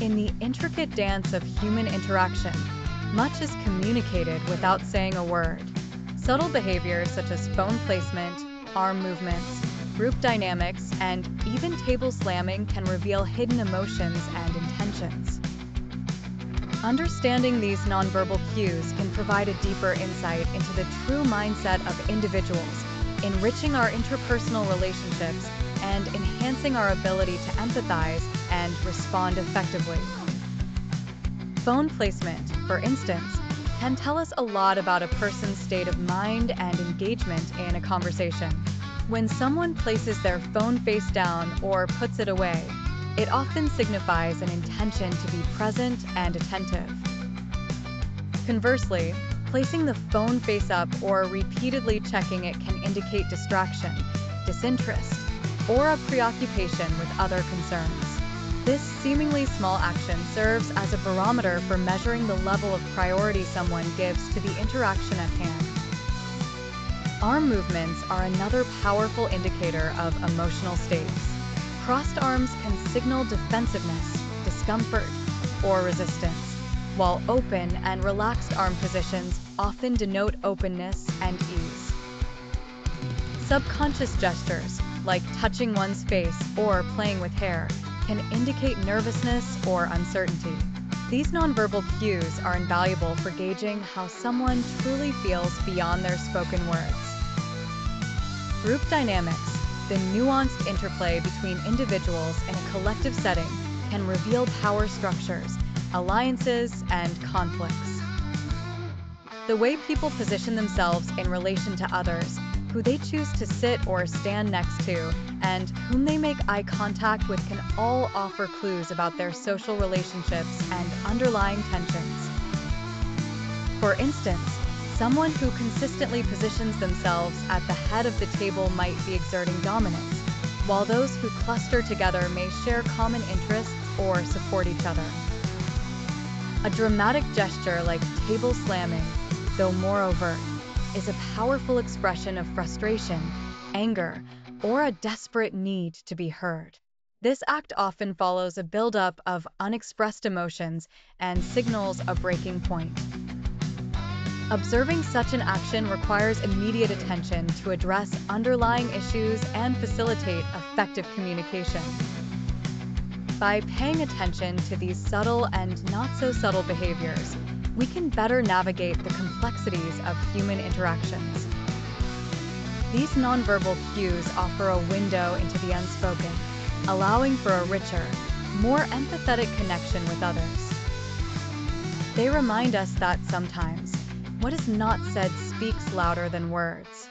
In the intricate dance of human interaction, much is communicated without saying a word. Subtle behaviors such as phone placement, arm movements, group dynamics, and even table slamming can reveal hidden emotions and intentions. Understanding these nonverbal cues can provide a deeper insight into the true mindset of individuals, enriching our interpersonal relationships and enhancing our ability to empathize and respond effectively. Phone placement, for instance, can tell us a lot about a person's state of mind and engagement in a conversation. When someone places their phone face down or puts it away, it often signifies an intention to be present and attentive. Conversely, placing the phone face up or repeatedly checking it can indicate distraction, disinterest, or a preoccupation with other concerns. This seemingly small action serves as a barometer for measuring the level of priority someone gives to the interaction at hand. Arm movements are another powerful indicator of emotional states. Crossed arms can signal defensiveness, discomfort, or resistance, while open and relaxed arm positions often denote openness and ease. Subconscious gestures, like touching one's face or playing with hair, can indicate nervousness or uncertainty. These nonverbal cues are invaluable for gauging how someone truly feels beyond their spoken words. Group dynamics, the nuanced interplay between individuals in a collective setting, can reveal power structures, alliances, and conflicts. The way people position themselves in relation to others who they choose to sit or stand next to, and whom they make eye contact with can all offer clues about their social relationships and underlying tensions. For instance, someone who consistently positions themselves at the head of the table might be exerting dominance, while those who cluster together may share common interests or support each other. A dramatic gesture like table slamming, though more overt, is a powerful expression of frustration, anger, or a desperate need to be heard. This act often follows a buildup of unexpressed emotions and signals a breaking point. Observing such an action requires immediate attention to address underlying issues and facilitate effective communication. By paying attention to these subtle and not so subtle behaviors, we can better navigate the complexities of human interactions. These nonverbal cues offer a window into the unspoken, allowing for a richer, more empathetic connection with others. They remind us that sometimes, what is not said speaks louder than words.